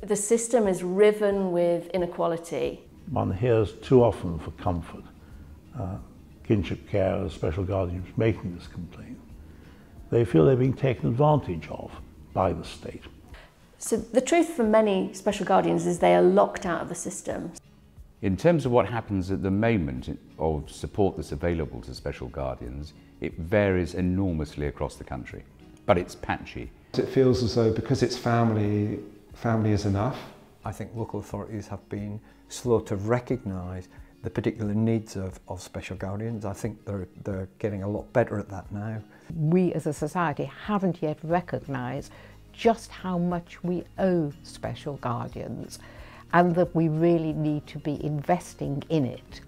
The system is riven with inequality. One hears too often for comfort uh, kinship carers, special guardians making this complaint. They feel they're being taken advantage of by the state. So the truth for many special guardians is they are locked out of the system. In terms of what happens at the moment of support that's available to special guardians, it varies enormously across the country, but it's patchy. It feels as though because it's family, family is enough. I think local authorities have been slow to recognise the particular needs of, of special guardians. I think they're, they're getting a lot better at that now. We as a society haven't yet recognised just how much we owe special guardians and that we really need to be investing in it.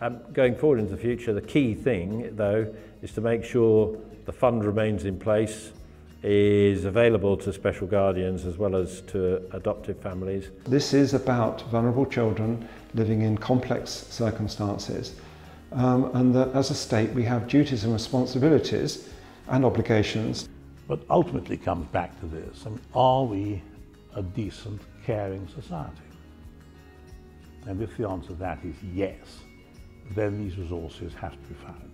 Um, going forward into the future, the key thing, though, is to make sure the fund remains in place, is available to special guardians as well as to adoptive families. This is about vulnerable children living in complex circumstances um, and that as a state we have duties and responsibilities and obligations. But ultimately comes back to this, I mean, are we a decent, caring society? And if the answer to that is yes, then these resources have to be found.